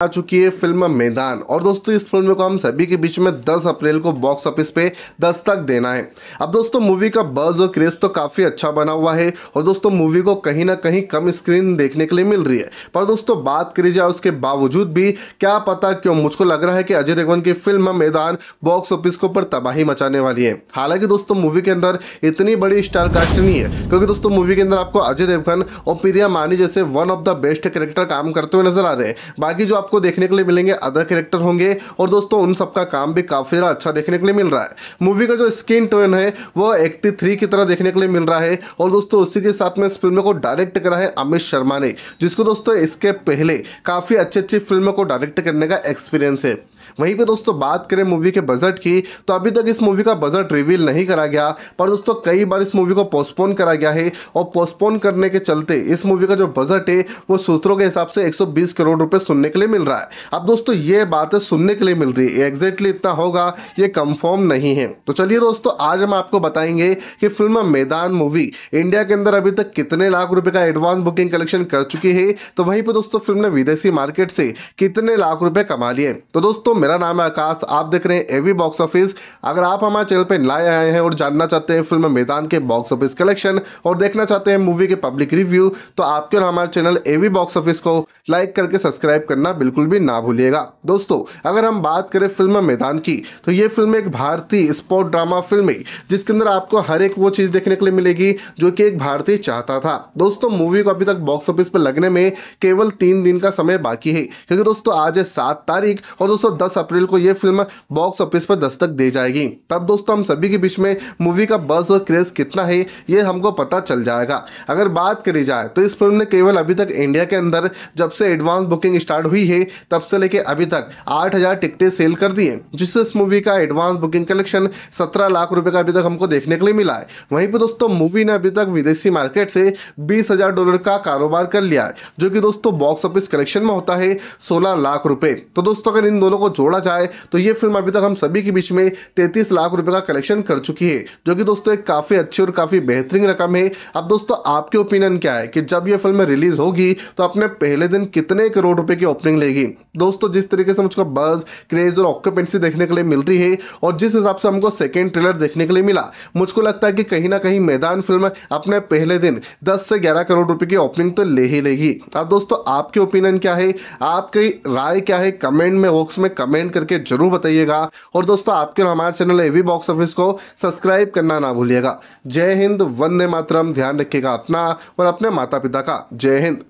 आ चुकी है फ़िल्म मैदान। और दोस्तों, इस फ़िल्म को हम सभी के बीच में 10 अप्रैल को बॉक्स ऑफ़िस पे दस्तक देना है। अब दोस्तों मूवी का बज और क्रेज तो काफ़ी अच्छा बना हुआ है। और दोस्तों मूवी को कहीं ना कहीं कम स्क्रीन देखने के लिए मिल रही है। पर दोस्तों, बात करी जाए उसके बावजूद भी, क्या पता क्यों मुझको लग रहा है कि अजय देवगन की फ़िल्म मैदान बॉक्स ऑफ़िस के ऊपर तबाही मचाने वाली है। हालाँकि दोस्तों मूवी के अंदर इतनी बड़ी स्टार कास्ट नहीं है, क्योंकि दोस्तों मूवी के अंदर आपको अजय देवगन और प्रिया मानी जैसे one of the best character काम करते हुए नज़र आ रहे हैं। बाकी जो आपको देखने के लिए मिलेंगे अदर कैरेक्टर होंगे। और दोस्तों, उन सबका काम भी काफ़ी अच्छा देखने के लिए मिल रहा है। मूवी का जो स्क्रीन टोन है वो एक्टी थ्री की तरह देखने के लिए मिल रहा है। और दोस्तों, उसी के साथ में इस फ़िल्म को डायरेक्ट करा है अमित शर्मा ने, जिसको दोस्तों, इसके पहले काफ़ी अच्छी अच्छी फ़िल्मों को डायरेक्ट करने का एक्सपीरियंस है। वहीं पे दोस्तों, बात करें मूवी के बजट की तो अभी तक इस मूवी का बजट रिवील नहीं करा गया, पर दोस्तों, कई बार इस मूवी को पोस्टपोन करा गया है, और पोस्टपोन करने के चलते इस मूवी का जो बजट है, वो सूत्रों के हिसाब से 120 करोड़ रुपए सुनने के लिए मिल रहा है। अब दोस्तों, ये बातें सुनने के लिए मिल रही है। एग्जैक्टली इतना होगा, ये कंफर्म नहीं है। तो चलिए दोस्तों, आज हम आपको बताएँगे कि फ़िल्म मैदान मूवी इंडिया के अंदर अभी तक कितने लाख रुपए का एडवांस बुकिंग कलेक्शन कर चुकी है तो वहीं पर दोस्तों फ़िल्म ने विदेशी मार्केट से कितने लाख रुपए कमा लिए तो दोस्तों मेरा नाम है आकाश, आप देख रहे हैं एवी बॉक्स ऑफ़िस अगर आप हमारे चैनल पर नए आए हैं और जानना चाहते हैं फ़िल्म मैदान के बॉक्स ऑफ़िस कलेक्शन और देखना चाहते हैं मूवी के पब्लिक रिव्यू तो आपके और हमारे चैनल एवी बॉक्स ऑफ़िस को लाइक करके सब्सक्राइब करना बिल्कुल भी ना भूलिएगा। दोस्तों, अगर हम बात करें फ़िल्म मैदान की तो ये फ़िल्म एक भारतीय स्पोर्ट ड्रामा फ़िल्म है, जिसके अंदर आपको हर एक वो चीज़ देखने के लिए मिलेगी जो कि एक भारतीय चाहता था। दोस्तों मूवी को अभी तक बॉक्स ऑफ़िस पर लगने में केवल तीन दिन का समय बाकी है, क्योंकि दोस्तों, आज है सात तारीख और दोस्तों दस अप्रैल को ये फ़िल्म बॉक्स ऑफ़िस पर दस्तक दे जाएगी। तब दोस्तों हम सभी के बीच में मूवी का बस और क्रेज कितना है, ये हमको पता चल जाएगा। अगर बात करी जाए तो इस फ़िल्म ने केवल अभी तक इंडिया के अंदर जब से एडवांस बुकिंग स्टार्ट हुई है, तब से लेके अभी तक आठ हज़ार टिकटें सेल कर दी है, जिससे इस मूवी का एडवांस बुकिंग कलेक्शन सत्रह लाख रुपए का अभी तक हमको देखने के लिए मिला है। वहीं पर दोस्तों मूवी ने अभी तक विदेशी मार्केट से बीस हज़ार डॉलर का कारोबार कर लिया है, जो कि दोस्तों बॉक्स ऑफ़िस कलेक्शन में होता है सोलह लाख रुपए। तो दोस्तों अगर इन दोनों को जोड़ा जाए तो ये फ़िल्म अभी तक हम सभी के बीच में तैतीस लाख रुपए का कलेक्शन कर चुकी है, जो कि दोस्तों एक काफ़ी अच्छी और काफ़ी बेहतरीन रकम है। अब दोस्तों, आपके ओपिनियन क्या है कि जब ये फ़िल्म रिलीज़ होगी तो अपने पहले दिन कितने करोड़ रुपए की ओपनिंग लेगी? दोस्तों, जिस तरीके से मुझको बज क्रेज और ऑक्यूपेंसी देखने के लिए मिल रही है और जिस हिसाब से हमको सेकेंड ट्रेलर देखने के लिए मिला, मुझको लगता है कि कहीं ना कहीं मैदान फ़िल्म अपने पहले दिन 10 से 11 करोड़ रुपए की ओपनिंग तो ले ही लेगी। अब दोस्तों, आपके ओपिनियन क्या है? आपकी राय क्या है? कमेंट में बॉक्स में कमेंट करके ज़रूर बताइएगा। और दोस्तों, आपके हमारे चैनल एवी बॉक्स ऑफ़िस को सब्सक्राइब करना ना भूलिएगा। जय हिंद, वंदे मातरम, ध्यान रखिएगा अपना और अपने माता पिता का। जय हिंद।